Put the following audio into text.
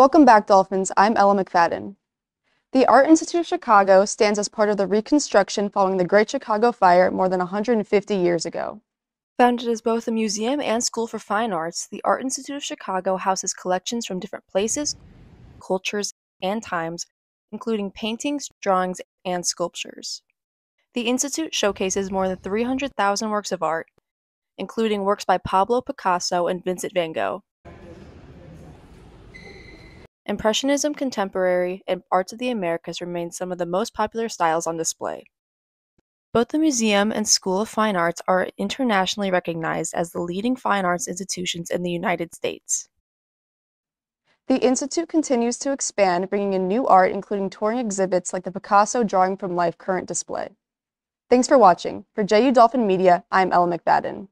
Welcome back, Dolphins. I'm Ella McFadyen. The Art Institute of Chicago stands as part of the reconstruction following the Great Chicago Fire more than 150 years ago. Founded as both a museum and school for fine arts, the Art Institute of Chicago houses collections from different places, cultures, and times, including paintings, drawings, and sculptures. The Institute showcases more than 300,000 works of art, including works by Pablo Picasso and Vincent van Gogh. Impressionism, contemporary, and arts of the Americas remain some of the most popular styles on display. Both the museum and School of Fine Arts are internationally recognized as the leading fine arts institutions in the United States. The Institute continues to expand, bringing in new art, including touring exhibits like the Picasso Drawing from Life current display. Thanks for watching. For JU Dolphin Media, I'm Ella McFadyen.